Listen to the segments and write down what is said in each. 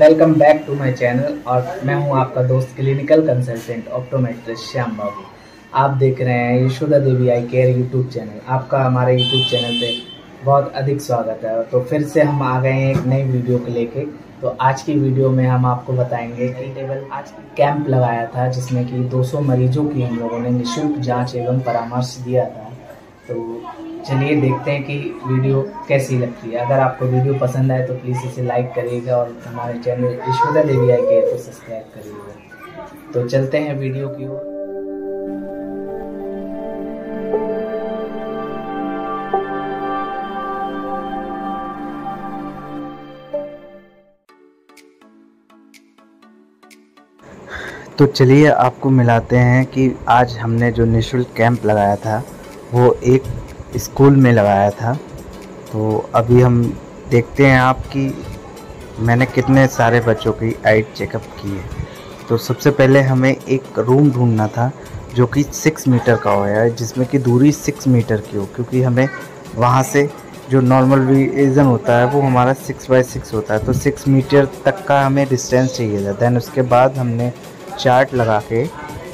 Welcome back to my channel और मैं हूँ आपका दोस्त clinical consultant optometrist Shyam Babu. आप देख रहे हैं Yashoda Devi eye care YouTube channel आपका हमारे यूट्यूब चैनल पे बहुत अधिक स्वागत है। तो फिर से हम आ गए हैं एक नई वीडियो को लेके। तो आज की वीडियो में हम आपको बताएँगे कि टेबल आज कैंप लगाया था, जिसमें कि 200 मरीजों की हम लोगों ने निःशुल्क जाँच एवं परामर्श दिया था। तो चलिए देखते हैं कि वीडियो कैसी लगती है। अगर आपको वीडियो पसंद आए तो प्लीज़ इसे लाइक करिएगा और हमारे चैनल ईश्वरा देवी आई को सब्सक्राइब करिएगा। तो चलते हैं वीडियो की ओर। तो चलिए आपको मिलाते हैं कि आज हमने जो निःशुल्क कैंप लगाया था, वो एक स्कूल में लगाया था। तो अभी हम देखते हैं आपकी मैंने कितने सारे बच्चों की आइट चेकअप की है। तो सबसे पहले हमें एक रूम ढूंढना था, जो कि सिक्स मीटर का हो है जिसमें कि दूरी सिक्स मीटर की हो, क्योंकि हमें वहाँ से जो नॉर्मल विजन होता है, वो हमारा सिक्स बाई सिक्स होता है। तो सिक्स मीटर तक का हमें डिस्टेंस चाहिए था। दैन उसके बाद हमने चार्ट लगा के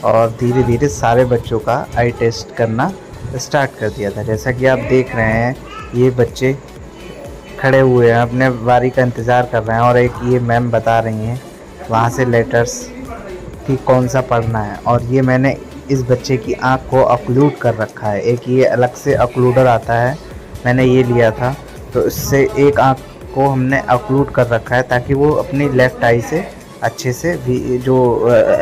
और धीरे धीरे सारे बच्चों का आई टेस्ट करना स्टार्ट कर दिया था। जैसा कि आप देख रहे हैं, ये बच्चे खड़े हुए हैं, अपने बारी का इंतज़ार कर रहे हैं और एक ये मैम बता रही हैं, वहाँ से लेटर्स कि कौन सा पढ़ना है। और ये मैंने इस बच्चे की आँख को अक्लूड कर रखा है। एक ये अलग से अक्लूडर आता है, मैंने ये लिया था। तो इससे एक आँख को हमने अक्लूड कर रखा है ताकि वो अपनी लेफ़्ट आई से अच्छे से भी जो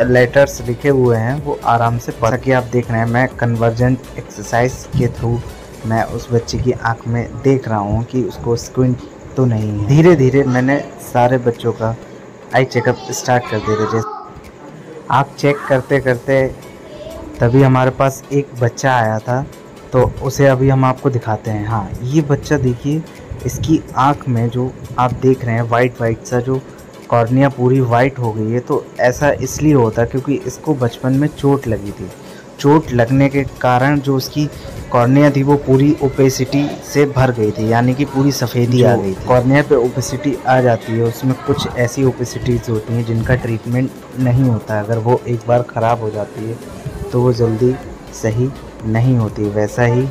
लेटर्स लिखे हुए हैं, वो आराम से पढ़ के आप देख रहे हैं, मैं कन्वर्जेंट एक्सरसाइज के थ्रू मैं उस बच्चे की आँख में देख रहा हूँ कि उसको स्क्विंट तो नहीं है। धीरे धीरे मैंने सारे बच्चों का आई चेकअप स्टार्ट कर दिया जैसे आँख चेक करते करते तभी हमारे पास एक बच्चा आया था तो उसे अभी हम आपको दिखाते हैं। हाँ ये बच्चा देखिए, इसकी आँख में जो आप देख रहे हैं वाइट वाइट सा जो कॉर्निया पूरी वाइट हो गई है तो ऐसा इसलिए होता क्योंकि इसको बचपन में चोट लगी थी। चोट लगने के कारण जो उसकी कॉर्निया थी वो पूरी ओपेसिटी से भर गई थी यानी कि पूरी सफ़ेदी आ गई कॉर्निया पे ओपेसिटी आ जाती है उसमें कुछ ऐसी ओपेसिटीज़ होती हैं जिनका ट्रीटमेंट नहीं होता। अगर वो एक बार ख़राब हो जाती है तो वो जल्दी सही नहीं होती। वैसा ही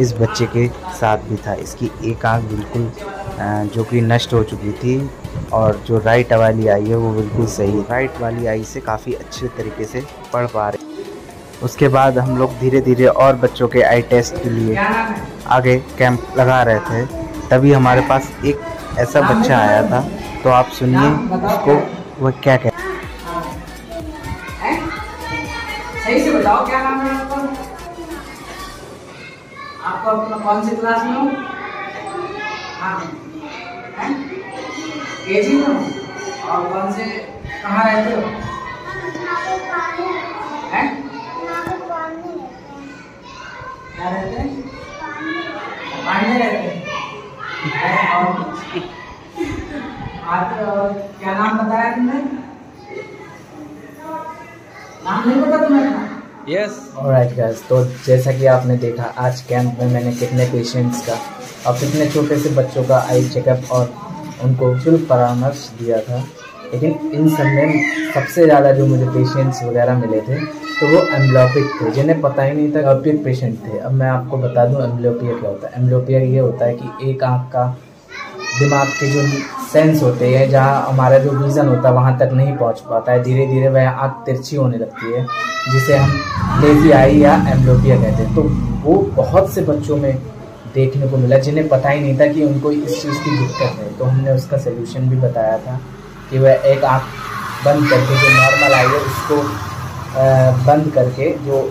इस बच्चे के साथ भी था। इसकी एक आँख बिल्कुल जो कि नष्ट हो चुकी थी और जो राइट वाली आई है वो बिल्कुल सही राइट वाली आई से काफ़ी अच्छे तरीके से पढ़ पा रहे उसके बाद हम लोग धीरे धीरे और बच्चों के आई टेस्ट के लिए आगे कैंप लगा रहे थे। तभी हमारे पास एक ऐसा बच्चा आया था। तो आप सुनिए उसको वह क्या कहते सही से बताओ क्या नाम है आपका? आपको अपना कौन सी क्लास में हाँ। के जी में और कौन से कहाँ रहते हो? हैं? क्या रहते हैं? पानी रहते हैं। और आप क्या नाम बताया तुमने? नाम नहीं पता तुम्हें? यस ऑलराइट गाइस तो जैसा कि आपने देखा आज कैंप में मैंने कितने पेशेंट्स का और कितने छोटे से बच्चों का आई चेकअप और उनको शुल्क परामर्श दिया था। लेकिन इन सब में सबसे ज़्यादा जो मुझे पेशेंट्स वगैरह मिले थे तो वो एम्ब्लोपिक थे, जिन्हें पता ही नहीं था एम्ब्लोपिक पेशेंट थे। अब मैं आपको बता दूँ एम्ब्लोपिया क्या होता है? एम्ब्लोपिया ये होता है कि एक आँख का दिमाग के जो सेंस होते हैं, जहाँ हमारा जो विज़न होता है, वहाँ तक नहीं पहुँच पाता है। धीरे धीरे वह आँख तिरछी होने लगती है, जिसे हम लेजी आई या एम्ब्लोपिया कहते हैं। तो वो बहुत से बच्चों में देखने को मिला, जिन्हें पता ही नहीं था कि उनको इस चीज़ की दिक्कत है। तो हमने उसका सोल्यूशन भी बताया था कि वह एक आँख बंद करके, जो नॉर्मल आई है, उसको बंद करके, जो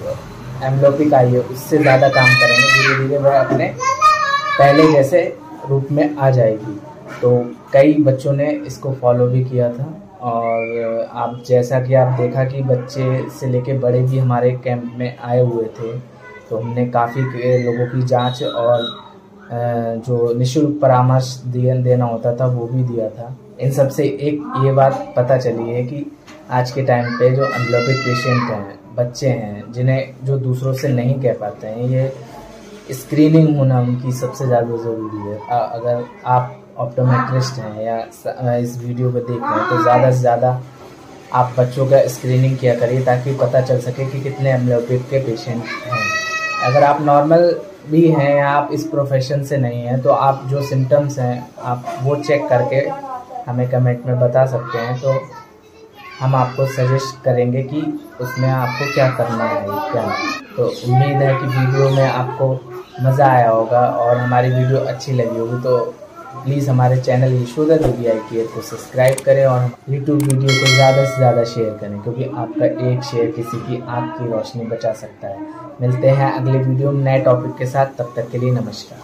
एम्ब्लोपिक आई है, उससे ज़्यादा काम करेंगे। धीरे धीरे वह अपने पहले जैसे रूप में आ जाएगी। तो कई बच्चों ने इसको फॉलो भी किया था और आप जैसा कि आप देखा कि बच्चे से लेके बड़े भी हमारे कैंप में आए हुए थे तो हमने काफ़ी लोगों की जाँच और जो निशुल्क परामर्श दिया देना होता था, वो भी दिया था। इन सबसे एक ये बात पता चली है कि आज के टाइम पे जो अनलोपिक पेशेंट हैं, बच्चे हैं, जिन्हें जो दूसरों से नहीं कह पाते हैं, ये स्क्रीनिंग होना उनकी सबसे ज़्यादा ज़रूरी है। अगर आप ऑप्टोमेट्रिस्ट हैं या इस वीडियो को देख रहे हैं तो ज़्यादा से ज़्यादा आप बच्चों का स्क्रीनिंग किया करिए, ताकि पता चल सके कि कितने एम्ब्लोपिक के पेशेंट हैं। अगर आप नॉर्मल भी हैं आप इस प्रोफेशन से नहीं हैं तो आप जो सिम्टम्स हैं, आप वो चेक करके हमें कमेंट में बता सकते हैं। तो हम आपको सजेस्ट करेंगे कि उसमें आपको क्या करना है, क्या तो उम्मीद है कि वीडियो में आपको मज़ा आया होगा और हमारी वीडियो अच्छी लगी होगी तो प्लीज़ हमारे चैनल यशोदा देवी आई को सब्सक्राइब करें और यूट्यूब वीडियो को ज़्यादा से ज़्यादा शेयर करें, क्योंकि आपका एक शेयर किसी की आँख की रोशनी बचा सकता है। मिलते हैं अगले वीडियो में नए टॉपिक के साथ, तब तक के लिए नमस्कार।